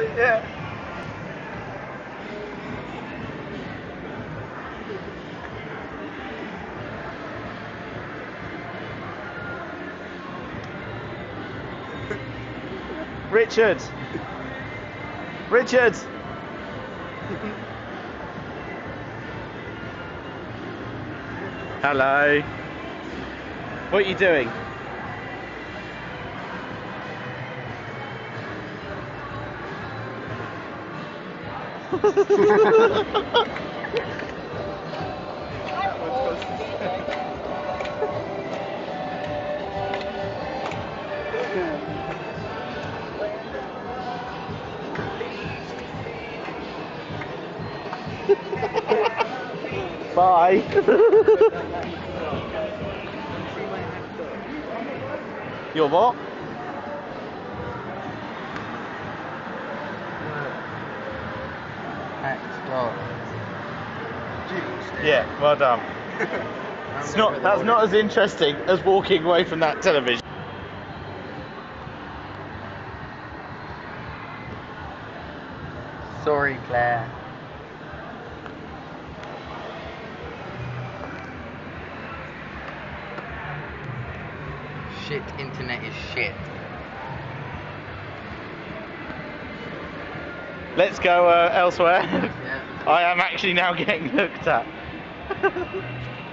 yeah. Richard. Richard. Hello. What are you doing? Bye. Yo, what? Yeah, well done. It's not. That's not as interesting as walking away from that television. Sorry, Claire. Shit, internet is shit. Let's go uh, elsewhere. Yeah. I am actually now getting looked at.